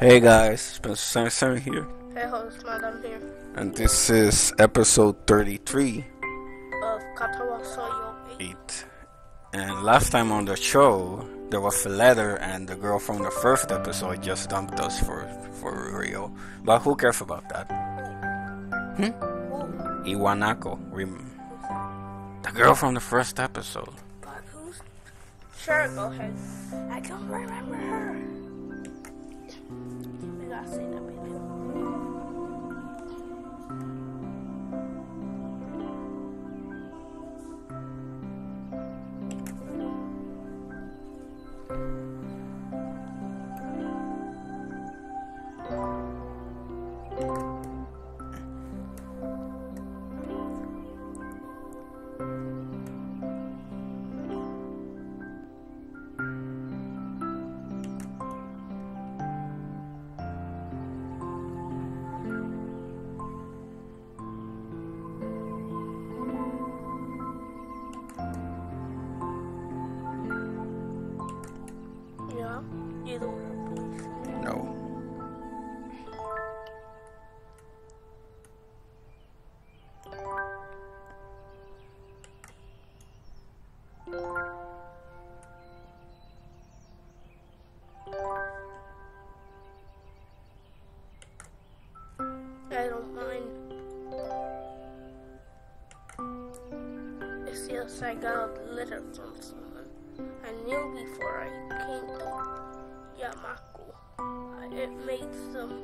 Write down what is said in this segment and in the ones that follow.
Hey guys, Spencer Seven here, Hey host, madam here and this is episode 33 of Katawa Shoujo 8. 8. And last time on the show, there was a letter, and the girl from the first episode just dumped us for for real. But who cares about that? Hmm? Ooh, Iwanako, rem- the girl from the first episode. But who's? Sure, go ahead. I don't remember her. We gotta I got a letter from someone I knew before I came to Yamaku. Uh, It made some,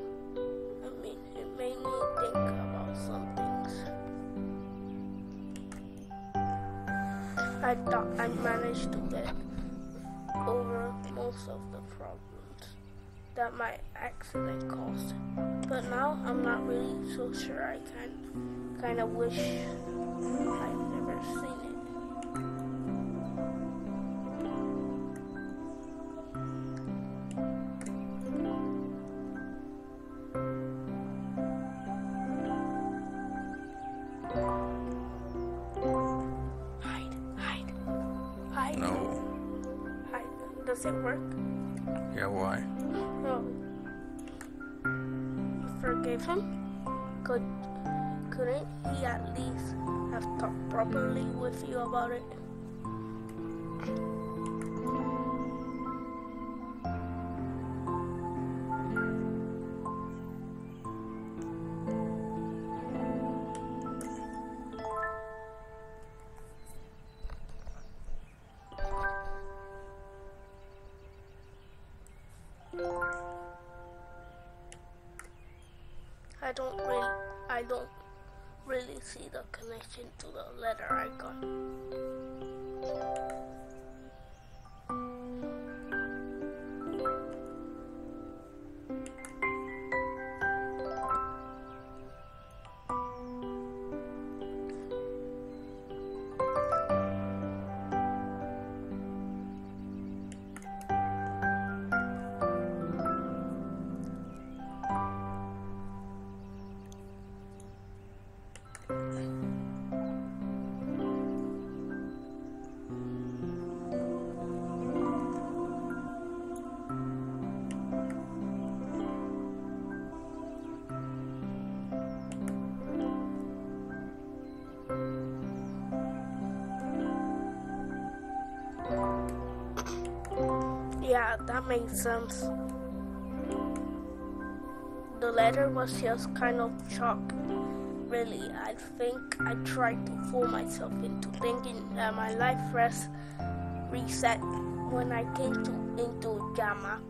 I mean, it made me think about some things. I thought I managed to get over most of the problems that my accident caused. But now I'm not really so sure. I kind kind of wish I'd never seen it. Yeah, why? Oh. You forgave him? Could couldn't he at least have talked properly with you about it? That makes sense. The letter was just kind of shock. Really, I think I tried to fool myself into thinking that my life rest reset when I came to into Jama.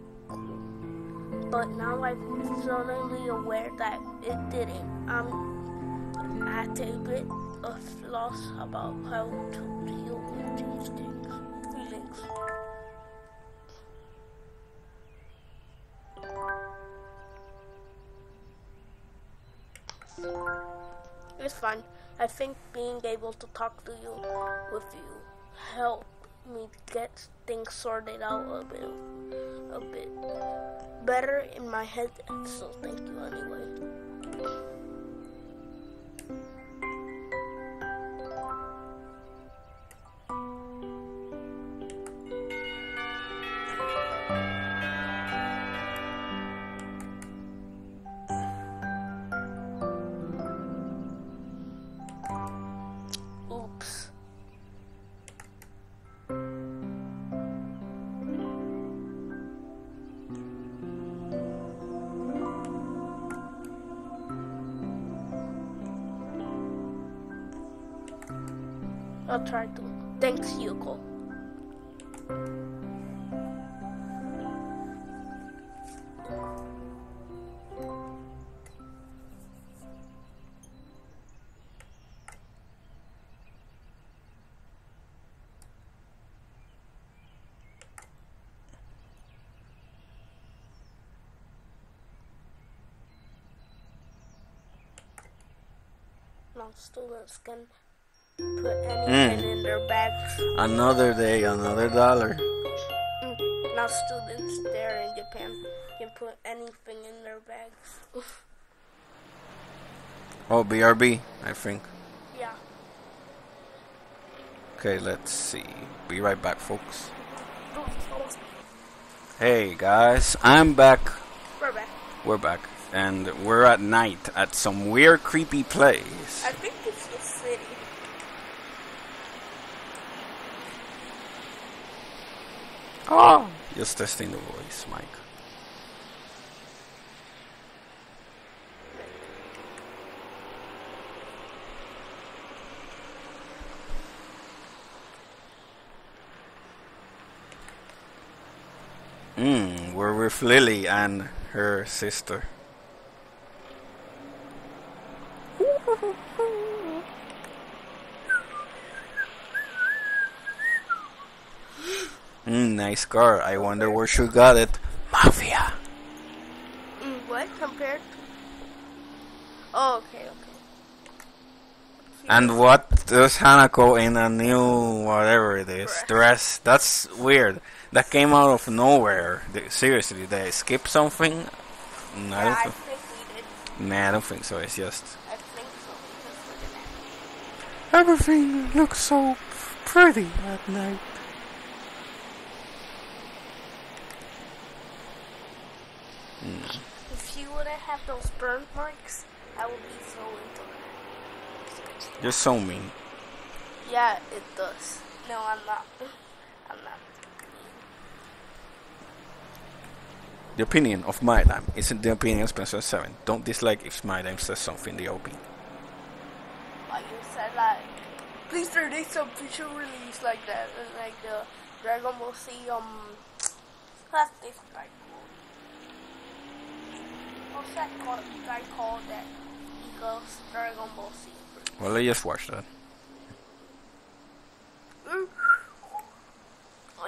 But now I'm suddenly aware that it didn't. I'm at a bit of loss about how to deal with these things, It's fine. I think being able to talk to you with you helped me get things sorted out a bit, a bit better in my head. So thank you anyway. Try to. Thanks, Yuko. Students can put anything in their bags. Another day, another dollar. Mm, Now students there in Japan can put anything in their bags. Oh, BRB, I think. yeah. Okay, let's see. Be right back, folks. Hey guys, I'm back. We're back. We're back. And we're at night at some weird, creepy place. I think it's the city. Oh! Just testing the voice, Mike. Mm, we're with Lilly and her sister. Mm, nice car. I wonder where she got it. Mafia. Mm, what compared to? Oh, okay, okay. And what does Hanako in a new whatever it is dress? That's weird. That came out of nowhere. They- seriously, they skip something? Mm, I don't I think. think we did. Nah, I don't think so. It's just I think so because look at that. everything looks so pretty at night. If you wouldn't have those burn marks, I would be so into her. You're so mean. Yeah, it does. No, I'm not. I'm not. The opinion of my time isn't the opinion of Spencer Seven. Don't dislike if my time says something the OP. Like you said, like, please release some official release like that, and like the Dragon Ball Z, um, this called? What's that called? guy called that he goes Dragon Ball Z? Well, I just watched that.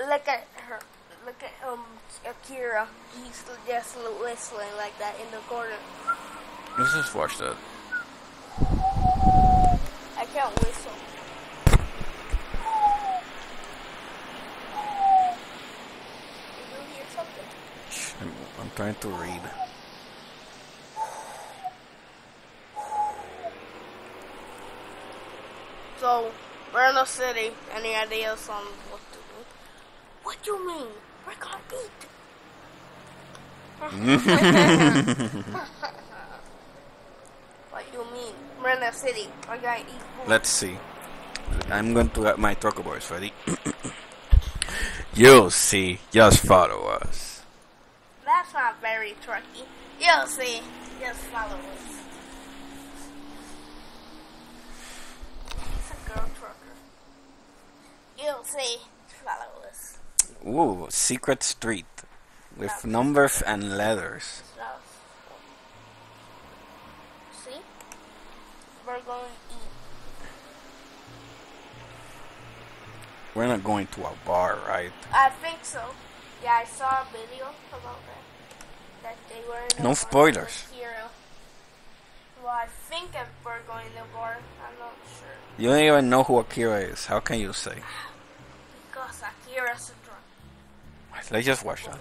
Look at her. Look at um Akira. He's just whistling like that in the corner. Let's just watch that. I can't whistle. Did you hear something? I'm, I'm trying to read. So we're in the city. Any ideas on what to do? What do you mean? We're gonna eat. what do you mean? We're in the city. We're gonna eat food. Let's see. I'm going to get my trucker boys ready. You'll see. Just follow us. That's not very tricky. You'll see. Just follow us. It's a girl trucker. You'll see. Follow us. Ooh, secret street with numbers and letters. So, see? We're going to eat. We're not going to a bar, right? I think so. Yeah, I saw a video about that. That they were in No spoilers. Hero. Well, I think we're going to bar. I'm not sure. You don't even know who Akira is. How can you say? Because Akira's a drunk. Let's just watch that.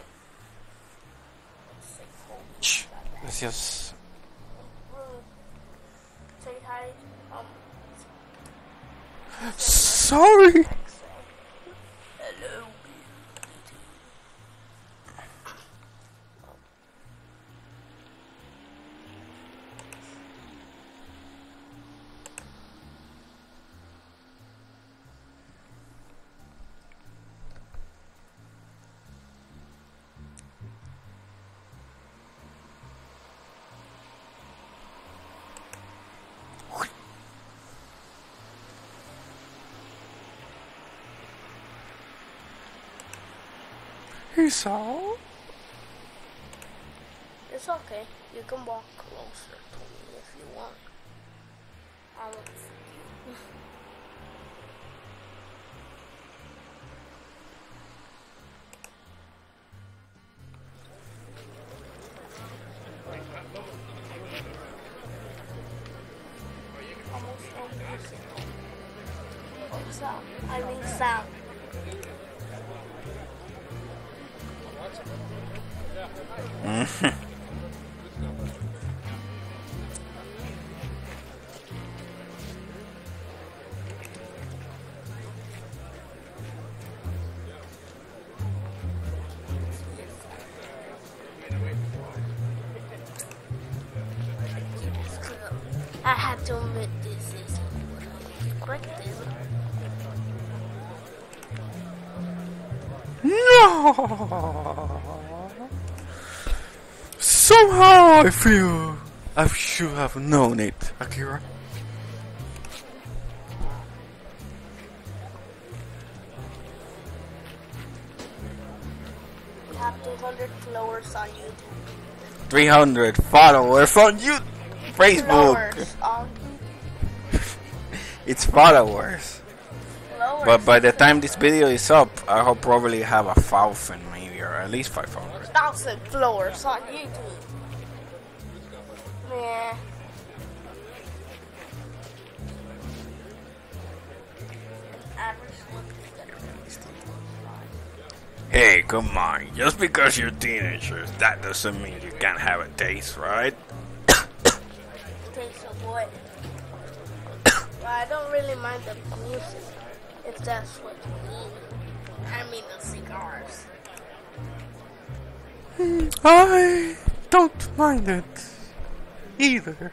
Let's Shh. Let's just. Say hi. Um, Sorry. So. It's okay. You can walk closer to me if you want. I won't see you. Almost almost. Oh, Sam. I mean Sam. I have to admit this is. No. I feel I should have known it, Akira. We have 200 followers on YouTube. 300 followers on you, Facebook. Followers on It's followers. followers. But by the time this video is up, I'll probably have a thousand, maybe, or at least 500. thousand followers on YouTube. Man. Average look is gonna really stick Hey, come on. Just because you're teenagers, that doesn't mean you can't have a taste, right? taste of what? but I don't really mind the music, if that's what you mean. I mean the cigars. I don't mind it either.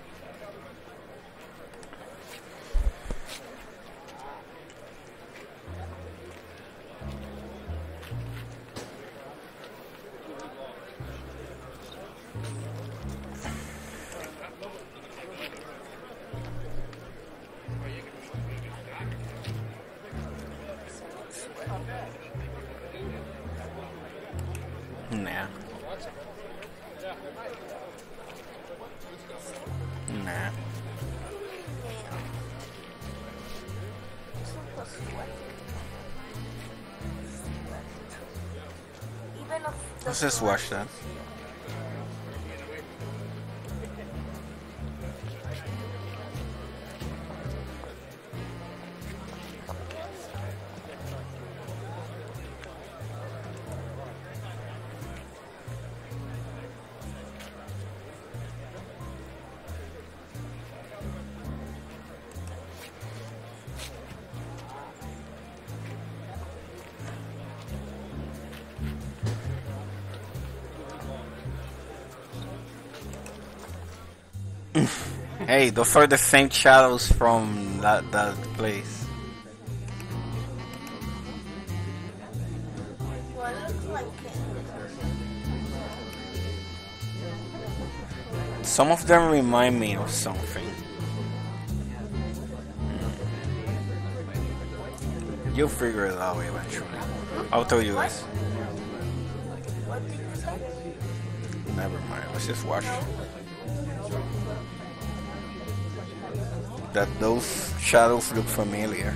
Just watch that. Hey, those are the same shadows from that that place. Some of them remind me of something. Hmm. You'll figure it out eventually. I'll tell you guys. Never mind. Let's just watch. That those shadows look familiar.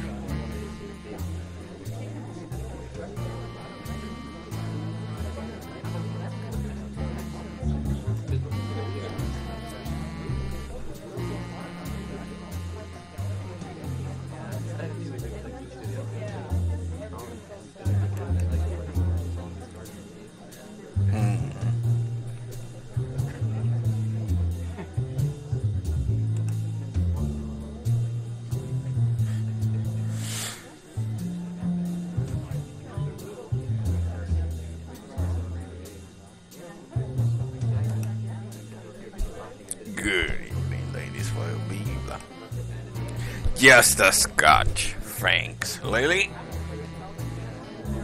Just a scotch, thanks. Lilly,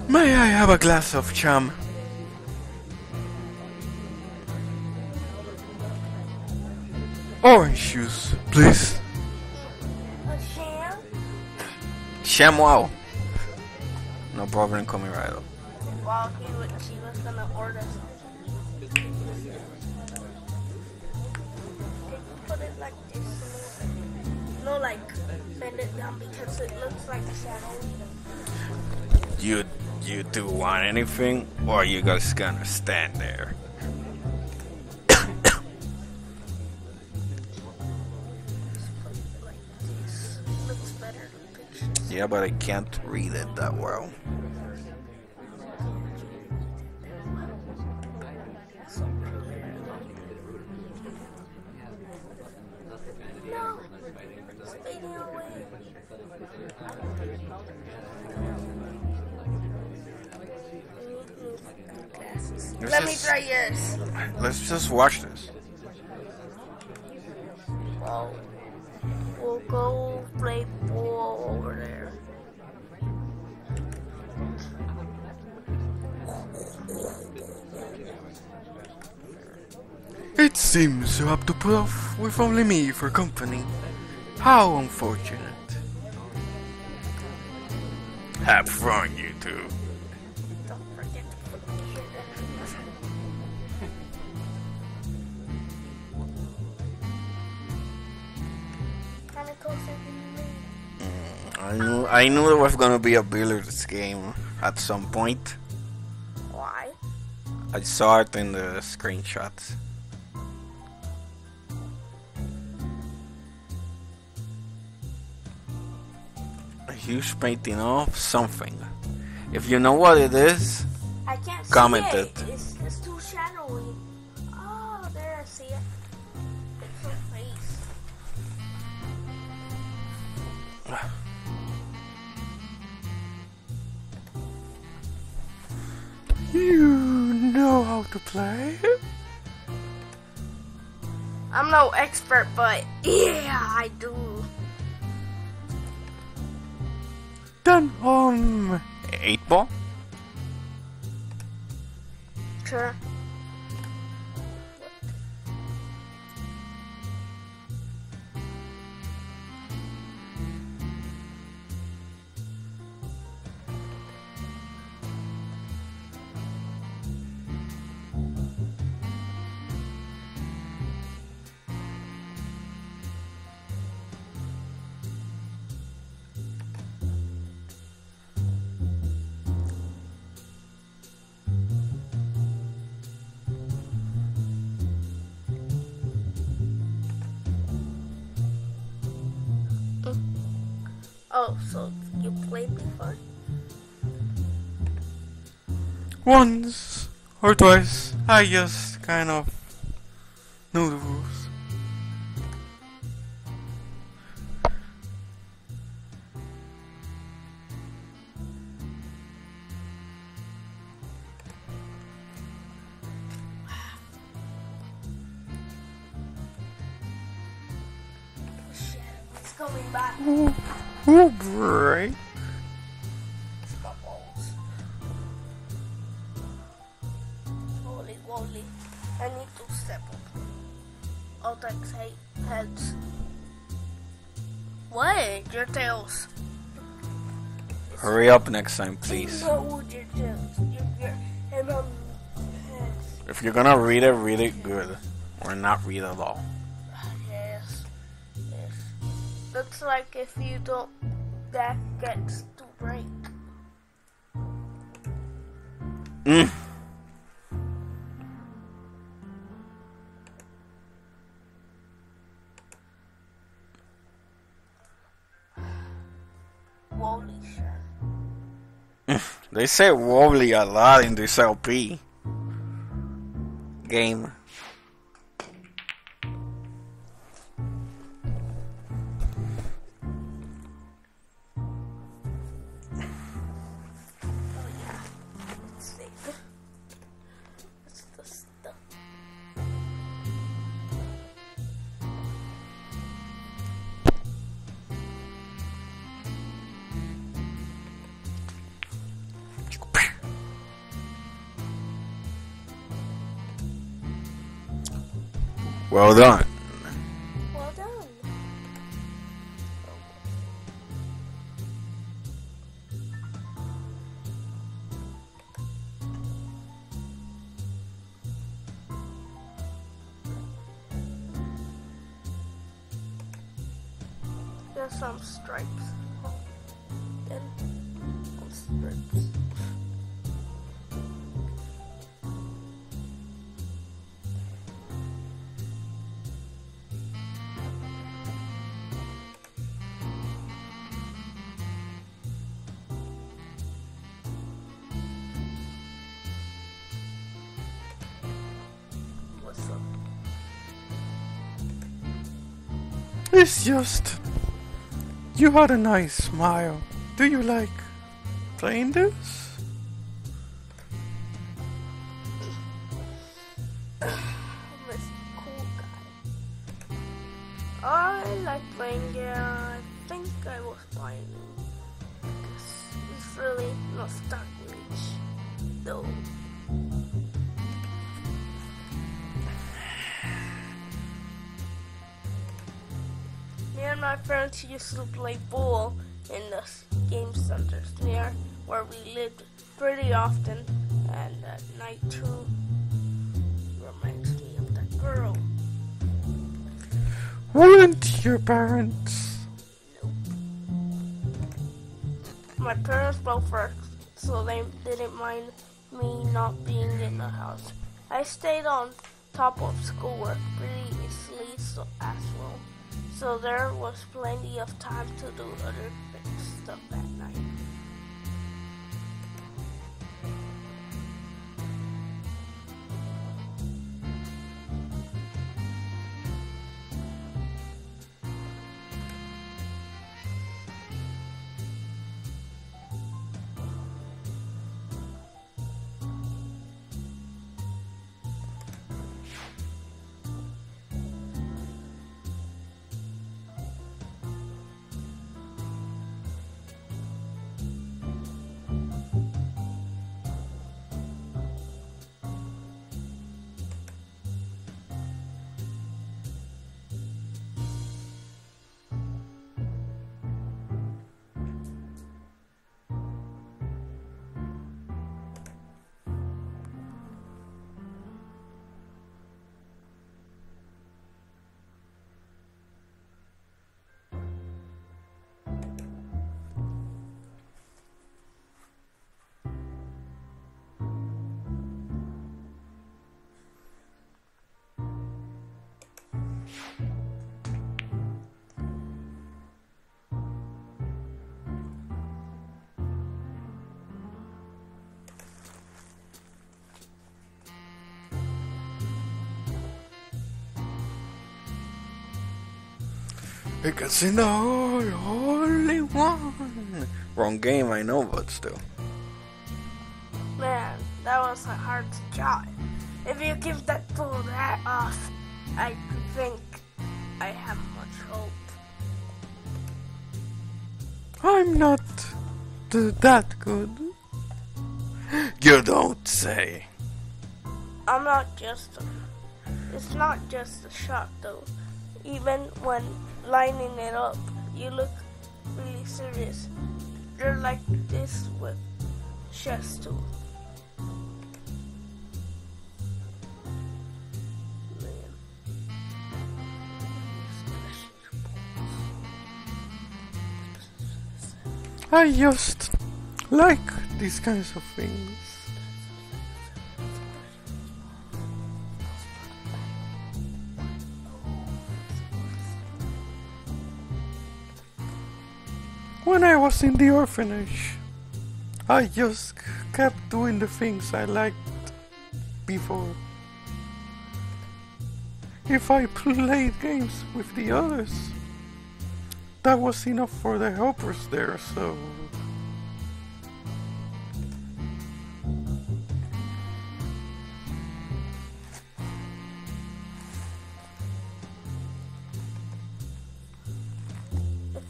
may I have a glass of chum? Orange juice, please. A sham? Chamois. No problem, coming right up. Well, he would, she was gonna gonna order something. Put it like this. No, like bend it down because it looks like a shadow. You you do want anything, or you just gonna stand there? Like this. Looks better in pictures. yeah, but I can't read it that well. Let's watch this. Well, we'll go play ball over there. It seems you have to put off with only me for company. How unfortunate. Have fun, you two. Mm, I knew I knew there was gonna be a billiards game at some point. Why? I saw it in the screenshots. A huge painting of something. If you know what it is, I can't Comment it. it. It's, it's too shadowy. You know how to play. I'm no expert, but yeah, I do. Then um, eight ball. Sure. Oh, so you played before? Once or twice, I just kind of know the rules. What? Your tails. Hurry up next time, please. Your. Your, your, and um. If you're gonna read it, read it good. Or not read at all. Yes. Yes. Looks like if you don't, that gets to break. Mm. They say wobbly a lot in this LP game. Well done. It's just. You had a nice smile. Do you like playing this? My friends used to play ball in the game centers near where we lived pretty often. And at night too reminds me of that girl. Weren't your parents? Nope. My parents both worked, so they didn't mind me not being in the house. I stayed on top of schoolwork pretty easily so, as well, so there was plenty of time to do other stuff at night. Because in the hole, only one. Wrong game, I know, but still. Man, that was a hard shot. If you give that fool that off, I think I have much hope. I'm not th- that good. You don't say. I'm not just a, it's not just a shot though. Even when lining it up, you look really serious. You're like this with chest too. I just like these kinds of things. When I was in the orphanage, I just kept doing the things I liked before. If I played games with the others, that was enough for the helpers there, so.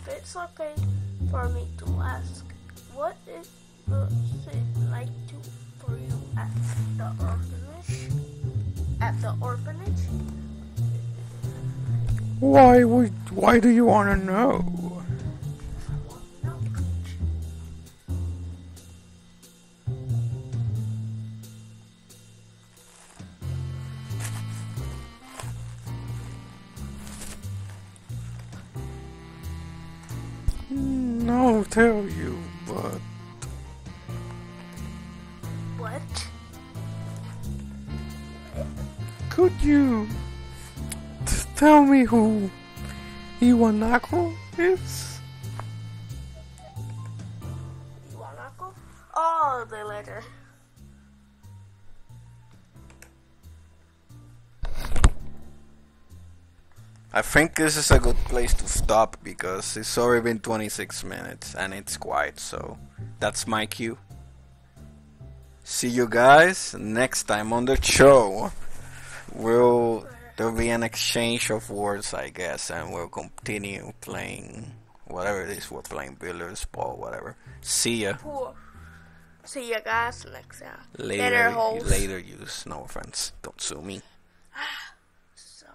It's okay for me to ask, what is it like to for you at the orphanage? At the orphanage? Why would why do you want to know? Could you t- tell me who Iwanako is? Iwanako? Oh, the letter. I think this is a good place to stop because it's already been 26 minutes and it's quiet, so that's my cue. See you guys next time on the show. We'll there'll be an exchange of words, I guess, and we'll continue playing whatever it is we're playing, billiards, ball, whatever. See ya Cool. See you guys next time. later. hoes. Later, use no offense. Don't sue me.